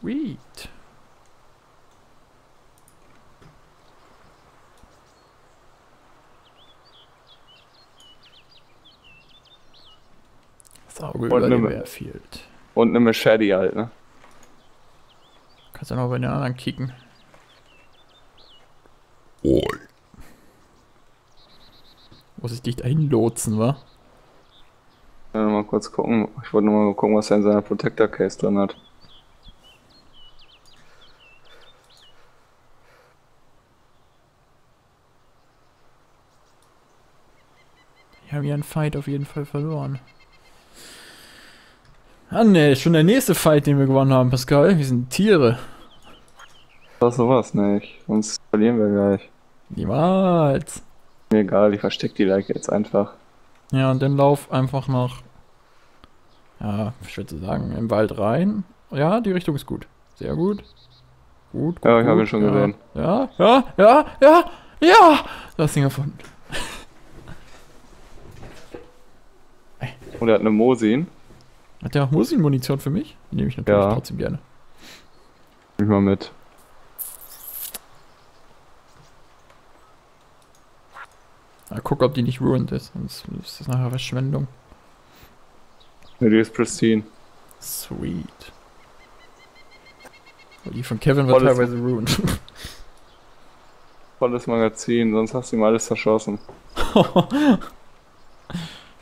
Sweet. Das Auge Und über nimm- Airfield. Und eine Machete halt, ne? Kannst du noch bei den anderen kicken. Muss ich dich dahin lotsen, wa? Ja, mal kurz gucken. Ich wollte nur mal gucken, was er in seiner Protector Case drin hat. Wir haben ja einen Fight auf jeden Fall verloren. Ah ne, schon der nächste Fight, den wir gewonnen haben, Pascal. Wir sind Tiere. Was sowas nicht. Sonst verlieren wir gleich. Niemals. Mir egal, ich versteck die like jetzt einfach. Ja, und dann lauf einfach nach. Ja, ich würde sagen, im Wald rein. Ja, die Richtung ist gut. Sehr gut. Gut, gut. Ja, ich habe ihn schon ja. gesehen. Ja, ja, ja, ja, ja! Du hast ihn Und er hat eine Mosin. Hat der auch Musin-Munition für mich? Die nehme ich natürlich Ja. trotzdem gerne. Nimm ich mal mit. Ja, guck, ob die nicht ruined ist. Sonst ist das nachher Verschwendung. Ne, die ist pristine. Sweet. Oh, die von Kevin wird Volles- teilweise ruined. Volles Magazin, sonst hast du ihm alles zerschossen.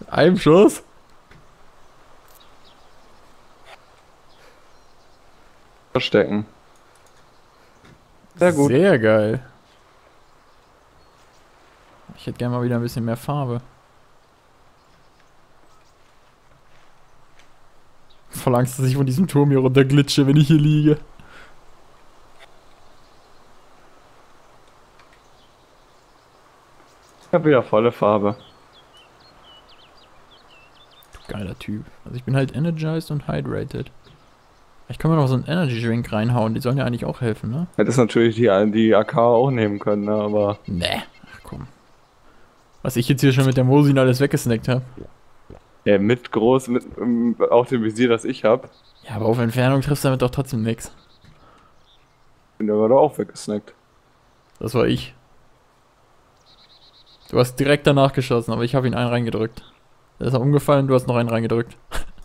Mit einem Schuss? Verstecken. Sehr gut. Sehr geil. Ich hätte gerne mal wieder ein bisschen mehr Farbe. Voll Angst, dass ich von diesem Turm hier runterglitsche, wenn ich hier liege. Ich hab wieder volle Farbe. Geiler Typ. Also ich bin halt energized und hydrated. Ich kann mir noch so einen Energy Drink reinhauen, die sollen ja eigentlich auch helfen, ne? Hättest natürlich die, die AK auch nehmen können, ne? aber Nee. Ach komm. Was ich jetzt hier schon mit der Mosin alles weggesnackt habe. ja, mit groß, mit ähm, auch dem Visier, das ich hab, Ja, aber auf Entfernung triffst du damit doch trotzdem nix. bin der gerade auch weggesnackt. Das war ich. Du hast direkt danach geschossen, aber ich habe ihn einen reingedrückt. Der ist auch umgefallen, du hast noch einen reingedrückt.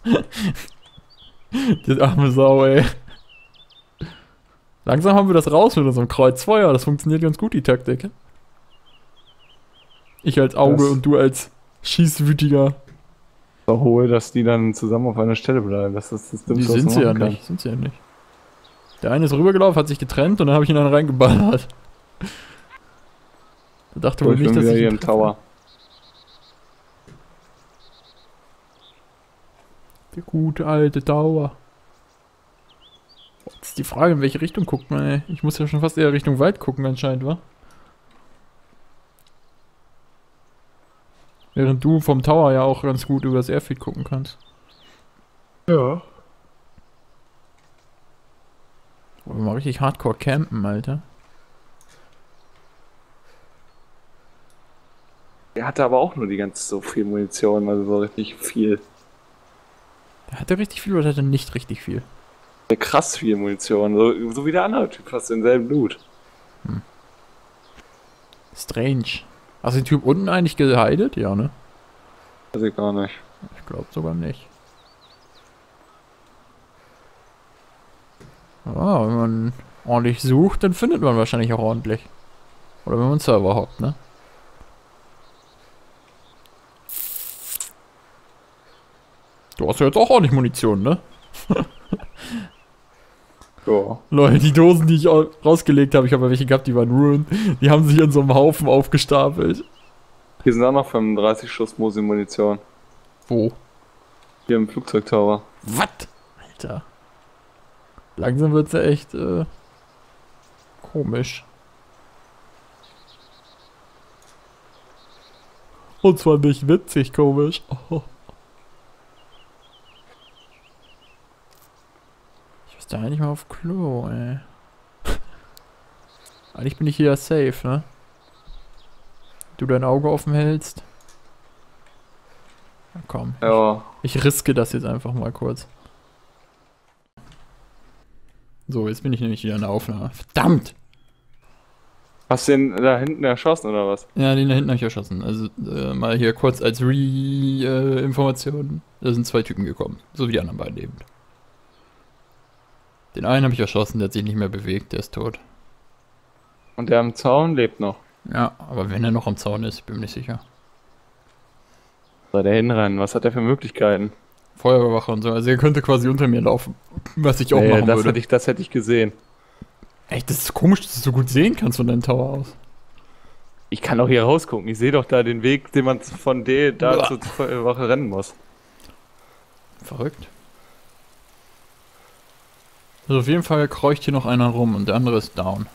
Die arme Sau, ey. Langsam haben wir das raus mit unserem Kreuzfeuer. Das funktioniert ganz gut, die Taktik. Ich als Auge Das- und du als Schießwütiger. Verhol, dass die dann zusammen auf einer Stelle bleiben. Das ist das Die Dümmste, was sind sie ja kann. nicht. Sind sie ja nicht. Der eine ist rübergelaufen, hat sich getrennt und dann habe ich ihn dann reingeballert. Da dachte So, wohl ich nicht, dass ich hier im. Tower. Der gute alte Dauer. Jetzt ist die Frage, in welche Richtung guckt man, ey. Ich muss ja schon fast eher Richtung Wald gucken anscheinend, wa? Während du vom Tower ja auch ganz gut über das Airfield gucken kannst. Ja. Wollen wir mal richtig hardcore campen, Alter. Er hatte aber auch nur die ganze so viel Munition, also so richtig viel. Der hatte richtig viel oder hatte nicht richtig viel? Krass viel Munition. So, so wie der andere Typ, fast denselben Blut. Strange. Hast du den Typ unten eigentlich geheidet? Ja, ne? Weiß ich gar nicht. Ich glaube sogar nicht. Ah, wenn man ordentlich sucht, dann findet man wahrscheinlich auch ordentlich. Oder wenn man einen Server hockt, ne? Du hast ja jetzt auch ordentlich Munition, ne? Ja. Leute, die Dosen, die ich au- rausgelegt habe, ich habe ja welche gehabt, die waren ruined. Die haben sich in so einem Haufen aufgestapelt. Hier sind auch noch 35 Schuss Mosin Munition. Wo? Hier im Flugzeugtower. Was? Alter. Langsam wird's ja echt, äh, komisch. Und zwar nicht witzig komisch. Oh. Ich müsste eigentlich mal auf Klo, ey. Eigentlich bin ich hier ja safe, ne? Du dein Auge offen hältst. Na komm. Ja. Ich riske das jetzt einfach mal kurz. So, jetzt bin ich nämlich wieder in der Aufnahme. Verdammt! Hast du den da hinten erschossen oder was? Ja, den da hinten habe ich erschossen. Also äh, mal hier kurz als Re-Information. da sind zwei Typen gekommen. So wie die anderen beiden eben. Den einen habe ich erschossen, der hat sich nicht mehr bewegt, der ist tot. Und der am Zaun lebt noch. Ja, aber wenn er noch am Zaun ist, bin ich nicht sicher. Soll der hinrennen? Was hat er für Möglichkeiten? Feuerwache und so. Also er könnte quasi unter mir laufen. Was ich auch Nee, machen das, würde. hätte ich, das hätte ich gesehen. Echt, das ist komisch, dass du so gut sehen kannst von deinem Tower aus. Ich kann doch hier rausgucken. Ich sehe doch da den Weg, den man von D da Uah. zur Feuerwache rennen muss. Verrückt. Also auf jeden Fall kreucht hier noch einer rum und der andere ist down.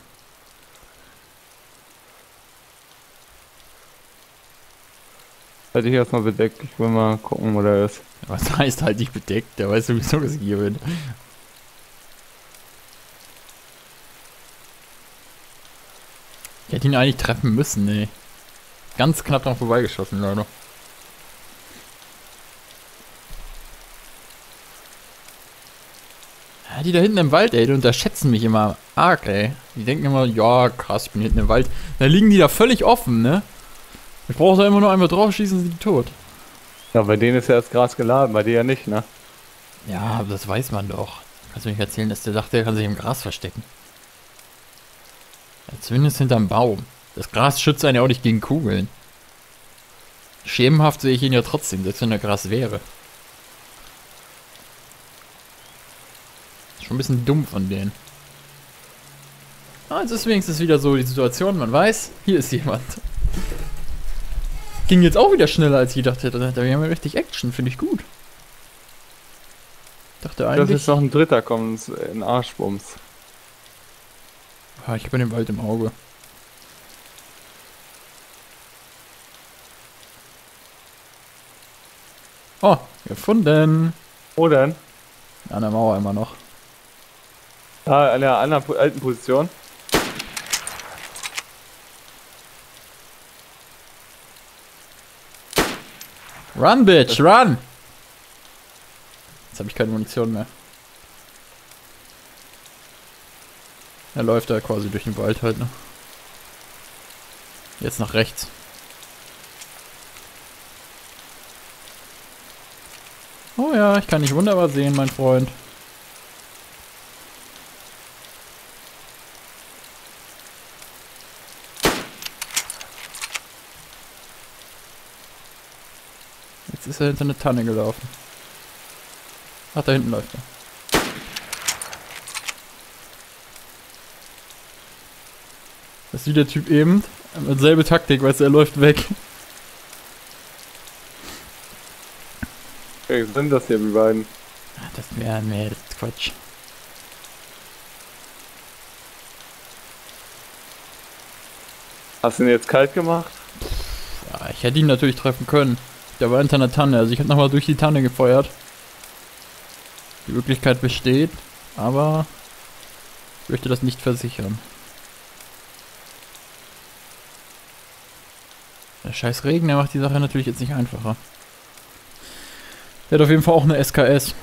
Hätte ich erstmal bedeckt. Ich will mal gucken, wo der ist. Was heißt halt nicht bedeckt? Der weiß sowieso, dass ich hier bin. Ich hätte ihn eigentlich treffen müssen, nee. Ganz knapp dran vorbeigeschossen, Leute. Ja, die da hinten im Wald, ey, die unterschätzen mich immer arg, ey. Die denken immer, ja, krass, ich bin hinten im Wald. Da liegen die da völlig offen, ne? Ich brauche da immer nur einmal drauf, schießen sind die tot. Ja, bei denen ist ja das Gras geladen, bei dir ja nicht, ne? Ja, aber das weiß man doch. Kannst du nicht erzählen, dass der dachte, er kann sich im Gras verstecken. Ja, zumindest hinterm Baum. Das Gras schützt einen ja auch nicht gegen Kugeln. Schemenhaft sehe ich ihn ja trotzdem, selbst wenn er Gras wäre. Schon ein bisschen dumm von denen. Ah, jetzt ist wenigstens wieder so die Situation, man weiß, hier ist jemand. Ging jetzt auch wieder schneller, als ich gedacht hätte. Da haben wir richtig Action, finde ich gut. Dachte Das eigentlich. ist noch ein dritter kommt in Arschbums. Ah, ich habe den Wald im Auge. Oh, gefunden. Wo denn? An der Mauer immer noch. Da an der anderen alten Position. Run, Bitch, run! Jetzt habe ich keine Munition mehr. Er läuft da quasi durch den Wald halt, ne? Jetzt nach rechts. Oh ja, ich kann dich wunderbar sehen, mein Freund. Jetzt ist er hinter eine Tanne gelaufen. Ach, da hinten läuft er. Das ist wie der Typ eben. Selbe Taktik, weißt du, er läuft weg. Okay, sind das hier die beiden? Ah, Das wäre, nee, das ist Quatsch. Hast du ihn jetzt kalt gemacht? Ja, ich hätte ihn natürlich treffen können. Der war hinter einer Tanne, also ich habe nochmal durch die Tanne gefeuert. Die Möglichkeit besteht, aber ich möchte das nicht versichern. Der scheiß Regen, der macht die Sache natürlich jetzt nicht einfacher. Der hat auf jeden Fall auch eine SKS.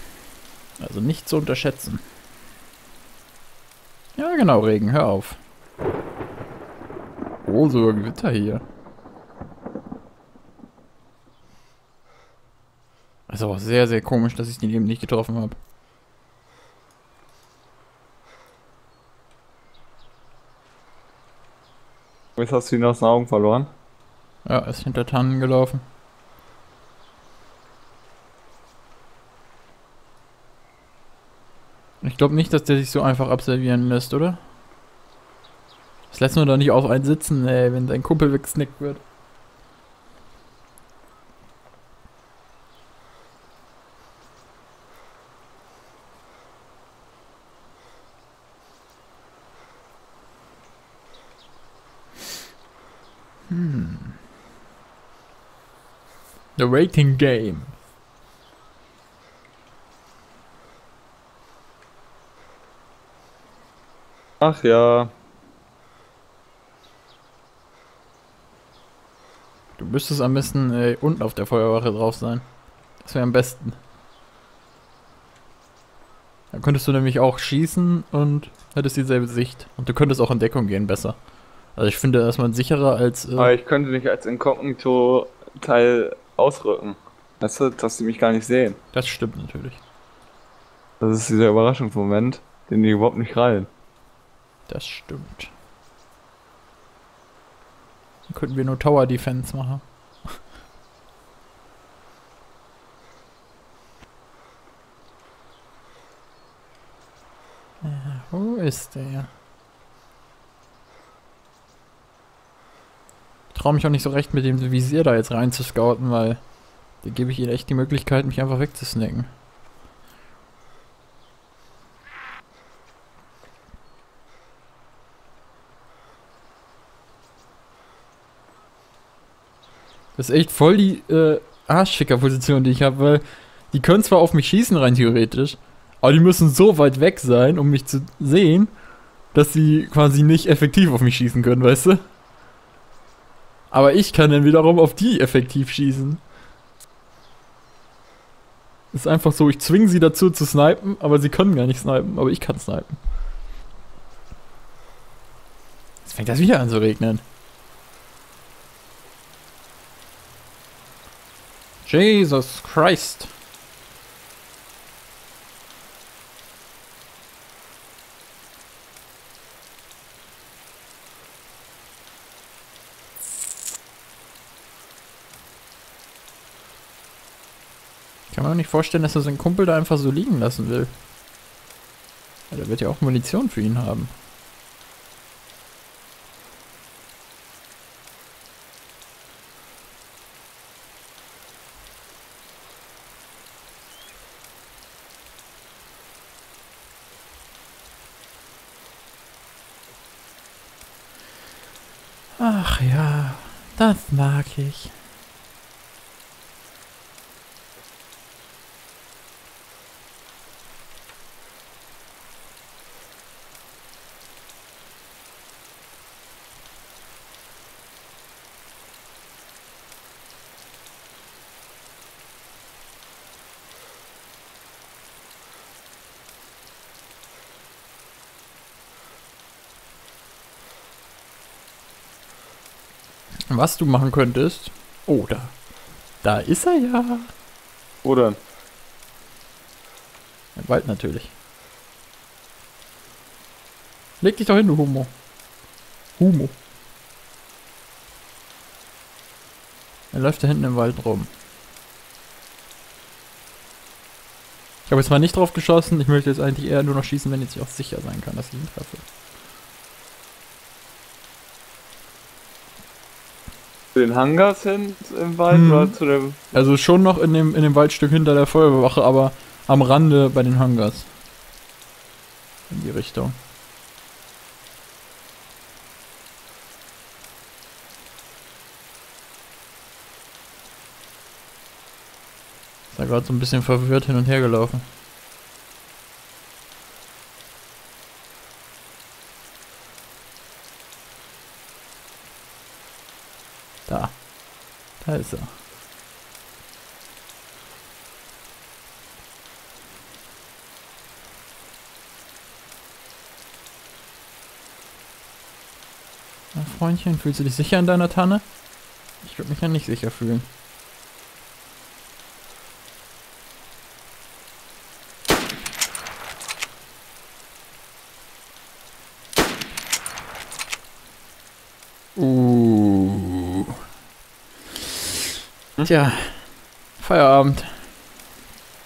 Also nicht zu unterschätzen. Ja genau, Regen, hör auf. Oh, sogar Gewitter hier. Ist aber sehr, sehr komisch, dass ich den eben nicht getroffen habe. Jetzt hast du ihn aus den Augen verloren. Ja, ist hinter Tannen gelaufen. Ich glaube nicht, dass der sich so einfach absolvieren lässt, oder? Das lässt man doch nicht auf einen sitzen, ey, wenn sein Kumpel weggesnickt wird. Hm. The Waiting Game. Ach ja. Du müsstest am besten äh, unten auf der Feuerwache drauf sein. Das wäre am besten. Da könntest du nämlich auch schießen und hättest dieselbe Sicht. Und du könntest auch in Deckung gehen besser. Also ich finde, dass man sicherer als. Äh, Aber ich könnte nicht als Inkognito-Teil ausrücken. Weißt du, dass die mich gar nicht sehen. das stimmt natürlich. Das ist dieser Überraschungsmoment, den die überhaupt nicht rein. Das stimmt. Dann könnten wir nur Tower Defense machen. Ja, Wo ist der? Traue mich auch nicht so recht mit dem Visier da jetzt rein zu scouten, weil da gebe ich ihnen echt die Möglichkeit, mich einfach wegzusnacken. Das ist echt voll die äh, Arschficker-Position, die ich habe, weil die können zwar auf mich schießen rein theoretisch, aber die müssen so weit weg sein, um mich zu sehen, dass sie quasi nicht effektiv auf mich schießen können, weißt du? Aber ich kann dann wiederum auf die effektiv schießen. Ist einfach so, ich zwinge sie dazu zu snipen, aber sie können gar nicht snipen, aber ich kann snipen. Jetzt fängt das wieder an zu regnen. Jesus Christ. Kann mir auch nicht vorstellen, dass er seinen Kumpel da einfach so liegen lassen will. Ja, der wird ja auch Munition für ihn haben. Ach ja, das mag ich. Was du machen könntest. Oh, da. Ist er ja. Wo denn? Im Wald natürlich. Leg dich doch hin, du Homo. Humo. Er läuft da hinten im Wald rum. Ich habe jetzt mal nicht drauf geschossen. Ich möchte jetzt eigentlich eher nur noch schießen, wenn jetzt ich auch sicher sein kann, dass ich ihn treffe. Zu den Hangars hin im Wald Mhm. oder zu dem. Also schon noch in dem, in dem Waldstück hinter der Feuerwehrwache, aber am Rande bei den Hangars. In die Richtung. Ist da gerade so ein bisschen verwirrt hin und her gelaufen. Da. Da er. Na, Freundchen, fühlst du dich sicher in deiner Tanne? Ich würde mich ja nicht sicher fühlen. Uh. Tja, Feierabend.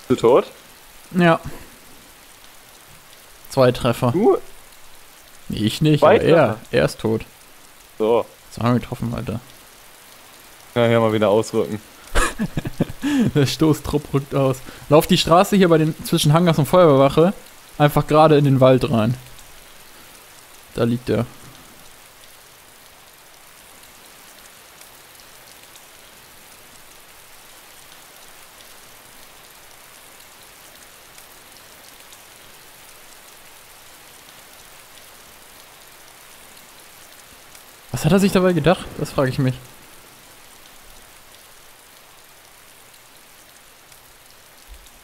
Bist du tot? Ja. Zwei Treffer. Du? Nee, ich nicht, Zwei aber er. Treffer? Er ist tot. So. Zwei getroffen, Alter. Kann ich ja mal wieder ausrücken. Der Stoßtrupp rückt aus. Lauf die Straße hier bei den zwischen Hangars und Feuerwehrwache einfach gerade in den Wald rein. Da liegt er. Was hat er sich dabei gedacht? Das frage ich mich.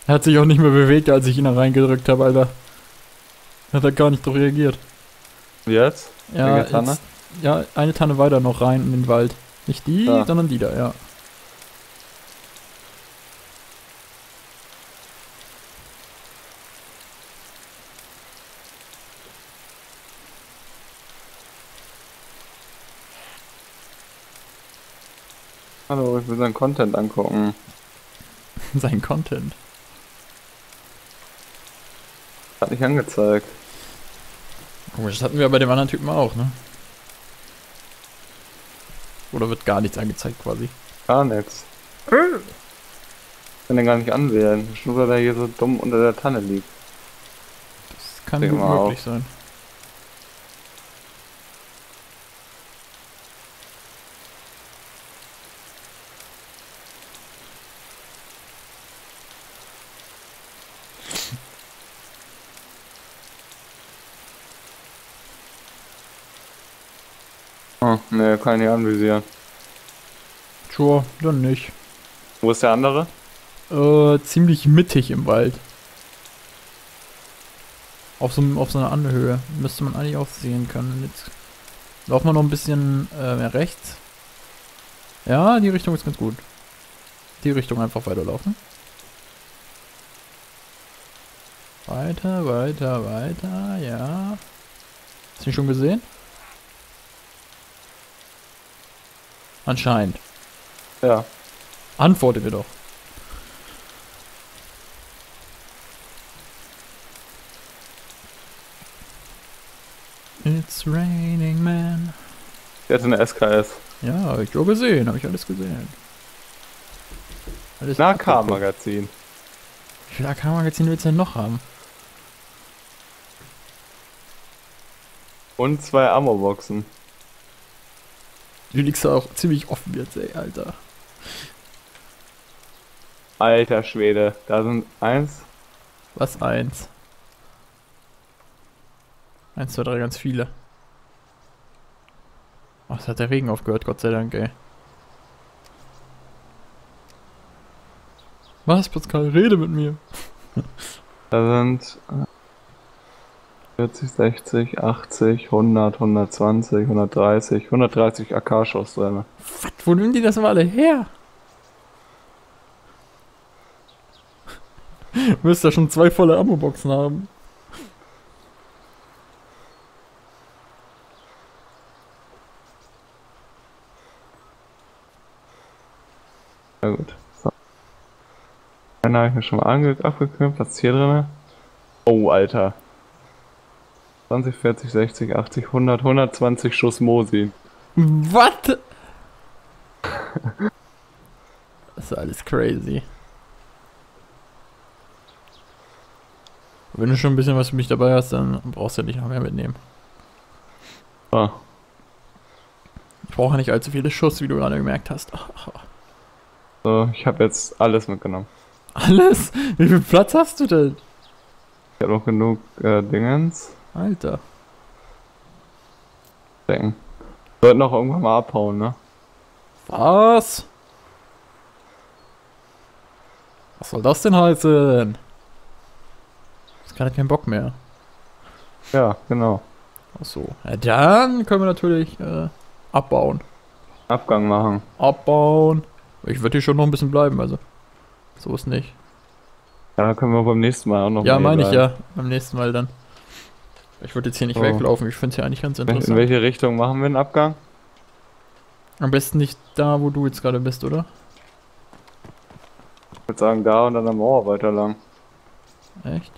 Er hat sich auch nicht mehr bewegt, als ich ihn da reingedrückt habe, Alter. Hat er gar nicht drauf reagiert. Jetzt? Ja, Welche Tanne? jetzt, ja, eine Tanne weiter noch rein in den Wald. Nicht die, Ah. sondern die da, ja. Hallo, ich will seinen Content angucken. Sein Content. Hat nicht angezeigt. Komisch, das hatten wir bei dem anderen Typen auch, ne? Oder wird gar nichts angezeigt quasi? Gar nichts. Ich kann den gar nicht anwählen. Nur weil er hier so dumm unter der Tanne liegt. Das kann gut möglich sein. Oh, ne, kann ich nicht anvisieren. Sure, dann nicht. Wo ist der andere? Äh, ziemlich mittig im Wald. Auf so, auf so einer Anhöhe. Müsste man eigentlich auch sehen können. Jetzt laufen wir noch ein bisschen äh, mehr rechts. Ja, die Richtung ist ganz gut. Die Richtung einfach weiterlaufen. Weiter, weiter, weiter, ja. Hast du ihn schon gesehen? Anscheinend. Ja. Antworte mir doch. It's raining man. Der hat eine SKS. Ja, hab ich schon gesehen, habe ich alles gesehen. Alles Na, abgeguckt. K-Magazin. Wie viel AK-Magazin willst du denn noch haben? Und zwei Ammo-Boxen. Du liegst da auch ziemlich offen jetzt, ey, Alter. Alter Schwede. Da sind eins. Was eins? Eins, zwei, drei, ganz viele. Oh, es hat der Regen aufgehört, Gott sei Dank, ey. Was, Pascal? Rede mit mir. Da sind 40, 60, 80, 100, 120, 130, 130 AK-Schuss drin. Was? Wo nehmen die das mal alle her? Müsst ja schon zwei volle Ammo-Boxen haben. Ja gut. So. Einen habe ich mir schon mal ange abgeknüpft. Was ist hier drin? Oh, Alter. 20, 40, 60, 80, 100, 120 Schuss Mosin. Was? Das ist alles crazy. Wenn du schon ein bisschen was für mich dabei hast, dann brauchst du ja nicht noch mehr mitnehmen. So. Ich brauche nicht allzu viele Schuss, wie du gerade gemerkt hast. so ich habe jetzt alles mitgenommen. Alles? Wie viel Platz hast du denn? Ich habe noch genug äh, Dingens. Alter. Denken. Sollten noch irgendwann mal abhauen, ne? Was? Was soll das denn heißen? Ist gerade kein Bock mehr. Ja, genau. Ach so. Ja, dann können wir natürlich äh, abbauen. Abgang machen. Abbauen. Ich würde hier schon noch ein bisschen bleiben, also. So ist nicht. Ja, dann können wir beim nächsten Mal auch noch Ja, meine ich ja. Beim nächsten Mal dann. Ich würde jetzt hier nicht Oh. weglaufen. Ich finde es ja eigentlich ganz In interessant. welche Richtung machen wir den Abgang? Am besten nicht da, wo du jetzt gerade bist, oder? Ich würde sagen, da und dann am Mauer weiter lang. Echt?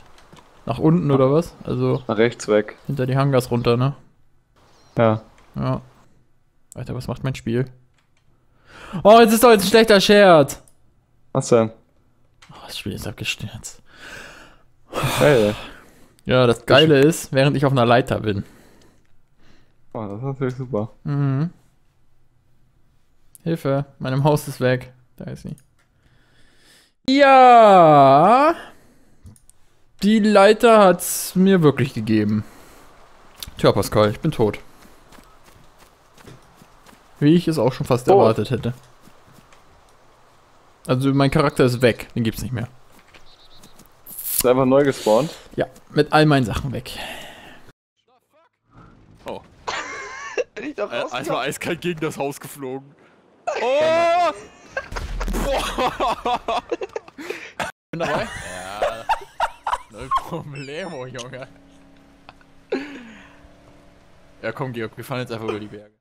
Nach unten oder was? Also Nach rechts weg. hinter die Hangars runter, ne? Ja. Ja. Alter, was macht mein Spiel? Oh, jetzt ist doch jetzt ein schlechter Scherz. Was denn? Oh, das Spiel ist abgestürzt. Hey. Ja, das Geile ist, während ich auf einer Leiter bin. Oh, das ist natürlich super. Mhm. Hilfe, meinem Haus ist weg. Da ist sie. Ja. Die Leiter hat's mir wirklich gegeben. Tja, Pascal, ich bin tot. Wie ich es auch schon fast Oh. erwartet hätte. Also mein Charakter ist weg, den gibt's nicht mehr. Ist einfach neu gespawnt. Ja, mit all meinen Sachen weg. Oh. Bin ich da Äh, erstmal eiskalt gegen das Haus geflogen. Oh! Boah! Bin dabei? Ja. Null Problemo, Junge. Ja, komm, Georg, wir fahren jetzt einfach über die Berge.